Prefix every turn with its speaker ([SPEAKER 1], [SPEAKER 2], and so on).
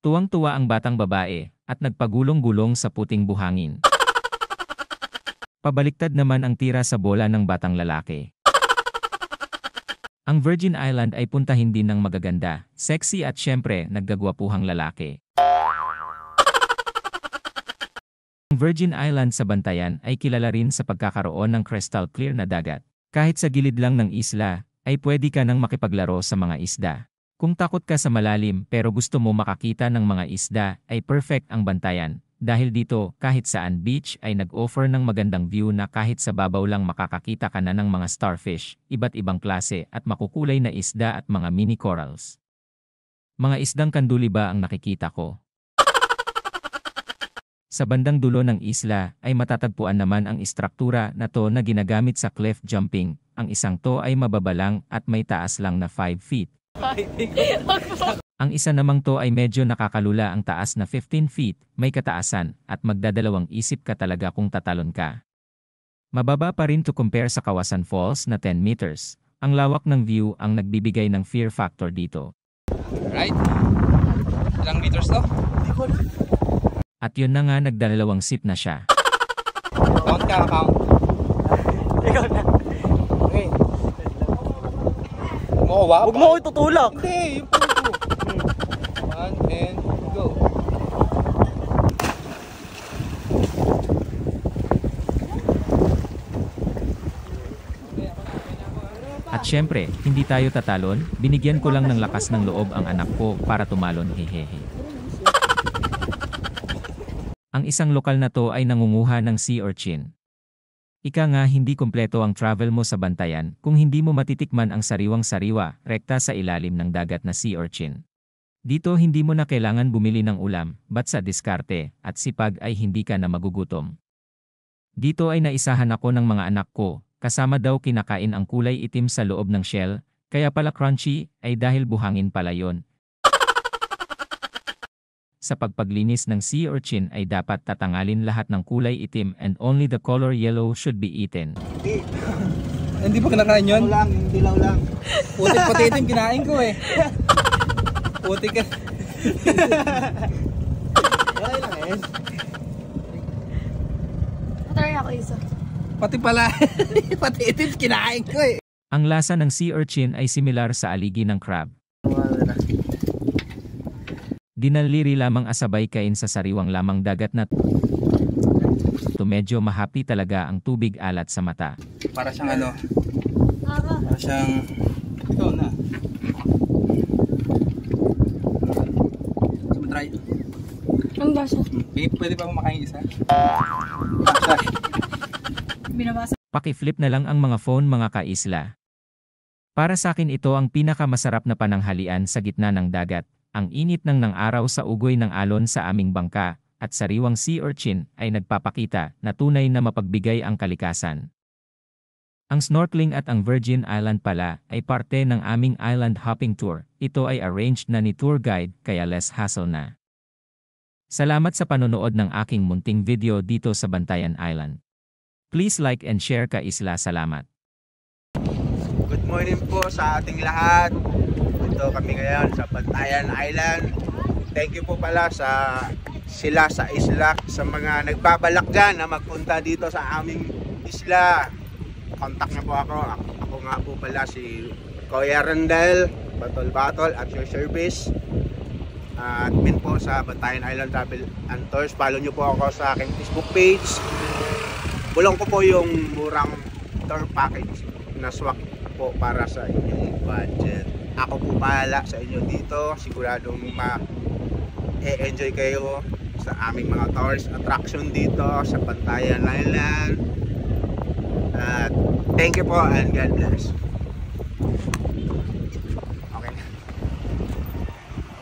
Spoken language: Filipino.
[SPEAKER 1] Tuwang-tuwa ang batang babae at nagpagulong-gulong sa puting buhangin. Pabaliktad naman ang tira sa bola ng batang lalaki. Ang Virgin Island ay puntahin din ng magaganda, sexy at syempre naggagwapuhang lalaki. Ang Virgin Island sa Bantayan ay kilala rin sa pagkakaroon ng crystal clear na dagat. Kahit sa gilid lang ng isla, ay pwede ka nang makipaglaro sa mga isda. Kung takot ka sa malalim pero gusto mo makakita ng mga isda, ay perfect ang Bantayan. Dahil dito, kahit saan beach ay nag-offer ng magandang view na kahit sa babaw lang makakakita ka na ng mga starfish, iba't ibang klase at makukulay na isda at mga mini corals. Mga isdang kanduli ba ang nakikita ko? Sa bandang dulo ng isla ay matatagpuan naman ang istruktura na to na ginagamit sa cliff jumping. Ang isang to ay mababalang at may taas lang na 5 feet. Ang isa namang to ay medyo nakakalula ang taas na 15 feet, may kataasan, at magdadalawang isip ka talaga kung tatalon ka. Mababa pa rin to compare sa Kawasan Falls na 10 meters. Ang lawak ng view ang nagbibigay ng fear factor dito.
[SPEAKER 2] Right? Ilang meters to?
[SPEAKER 1] At yun na nga nagdalawang sip na siya.
[SPEAKER 2] Count ka, count.
[SPEAKER 3] Ikaw na.
[SPEAKER 2] Wow.
[SPEAKER 3] Huwag mo ako itutulak.
[SPEAKER 2] Hindi, yung po. One and go.
[SPEAKER 1] At syempre, hindi tayo tatalon, binigyan ko lang ng lakas ng loob ang anak ko para tumalon hehehe. Ang isang lokal na to ay nangunguha ng sea urchin. Ika nga hindi kumpleto ang travel mo sa bantayan kung hindi mo matitikman ang sariwang-sariwa, rekta sa ilalim ng dagat na sea urchin. Dito hindi mo na kailangan bumili ng ulam, bat sa diskarte, at sipag ay hindi ka na magugutom. Dito ay naisahan ako ng mga anak ko, kasama daw kinakain ang kulay itim sa loob ng shell, kaya pala crunchy, ay dahil buhangin pala yon. Sa pagpaglinis ng sea urchin ay dapat tatangalin lahat ng kulay itim and only the color yellow should be eaten.
[SPEAKER 2] Hindi pa kinakain yun?
[SPEAKER 3] lang, yung dilaw lang.
[SPEAKER 2] Putik pati yung kinain ko eh. Putik ka.
[SPEAKER 3] Okay lang eh.
[SPEAKER 4] Try ako isa.
[SPEAKER 2] Pati pala. pati yung kinain ko eh.
[SPEAKER 1] Ang lasa ng sea urchin ay similar sa aligi ng crab. Dinaliri lamang asabay kain sa sariwang lamang dagat na to medyo mahapi talaga ang tubig alat sa mata.
[SPEAKER 2] Para siyang ano, para siyang... Ikaw na. Gusto mo try?
[SPEAKER 4] Ang lasa.
[SPEAKER 2] Pwede, pwede pa kumakain isa?
[SPEAKER 4] Binabasa.
[SPEAKER 1] Paki-flip na lang ang mga phone mga kaisla. Para sa akin ito ang pinakamasarap na pananghalian sa gitna ng dagat. Ang init ng ng araw sa ugoy ng alon sa aming bangka at sariwang sea urchin ay nagpapakita na tunay na mapagbigay ang kalikasan. Ang snorkeling at ang Virgin Island pala ay parte ng aming island hopping tour. Ito ay arranged na ni tour guide kaya less hassle na. Salamat sa panonood ng aking munting video dito sa Bantayan Island. Please like and share ka isla salamat.
[SPEAKER 5] Good morning po sa ating lahat. Ito kami ngayon sa Bantayan Island. Thank you po pala sa sila sa isla sa mga nagbabalak dyan na magpunta dito sa aming isla. Contact na po ako. Ako, ako nga po pala si Kuya Randel, Batol Batol at your service. Admin po sa Bantayan Island Travel and Tours. Follow nyo po ako sa aking Facebook page. Bulong ko po yung murang tour package na swak po para sa inyong budget. Ako po pala sa inyo dito. Siguradong ma-enjoy kayo sa aming mga tours attraction dito sa Bantayan Island. At thank you po and God bless.